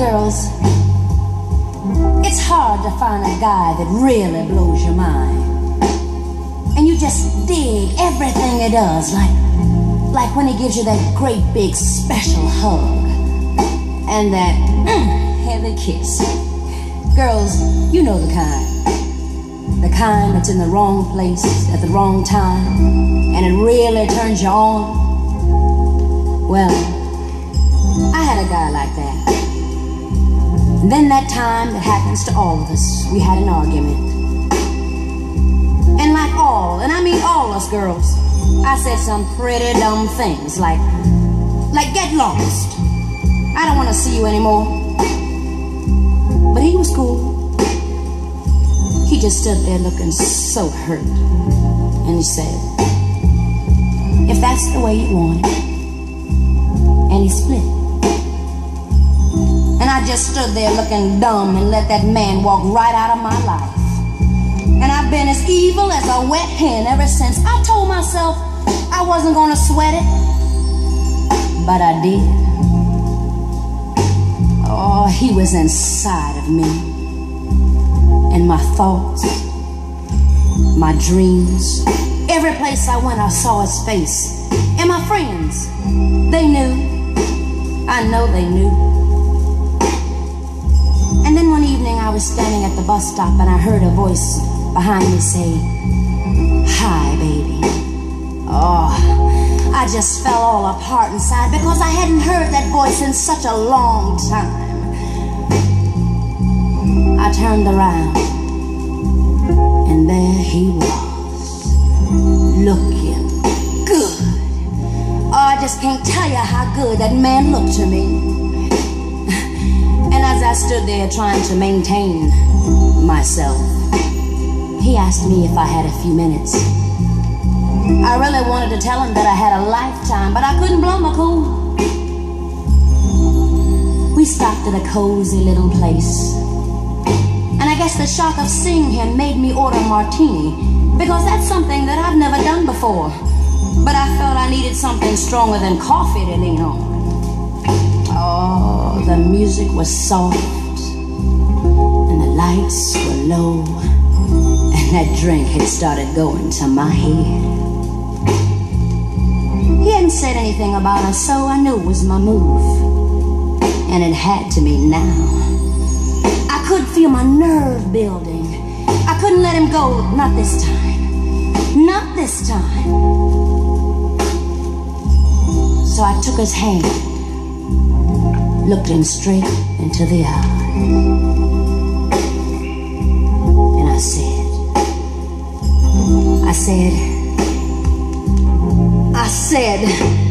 girls, it's hard to find a guy that really blows your mind. And you just dig everything he does, like, like when he gives you that great big special hug and that mm, heavy kiss. Girls, you know the kind. The kind that's in the wrong place at the wrong time, and it really turns you on. Well, I had a guy like that. And then that time that happens to all of us, we had an argument. And like all, and I mean all us girls, I said some pretty dumb things like, like get lost. I don't want to see you anymore. But he was cool. He just stood there looking so hurt. And he said, if that's the way you want it. And he split. And I just stood there looking dumb and let that man walk right out of my life. And I've been as evil as a wet hen ever since. I told myself I wasn't gonna sweat it. But I did. Oh, he was inside of me. And my thoughts, my dreams, every place I went, I saw his face. And my friends, they knew. I know they knew. And then one evening I was standing at the bus stop and I heard a voice behind me say, Hi, baby. Oh, I just fell all apart inside because I hadn't heard that voice in such a long time. I turned around and there he was, looking good. Oh, I just can't tell you how good that man looked to me. And as I stood there trying to maintain myself, he asked me if I had a few minutes. I really wanted to tell him that I had a lifetime, but I couldn't blow my cool. We stopped at a cozy little place. And I guess the shock of seeing him made me order a martini, because that's something that I've never done before. But I felt I needed something stronger than coffee to lean on. Oh, music was soft, and the lights were low, and that drink had started going to my head. He hadn't said anything about us, so I knew it was my move. And it had to be now. I could feel my nerve building. I couldn't let him go, not this time. Not this time. So I took his hand, looked him straight into the eye. And I said, I said, I said,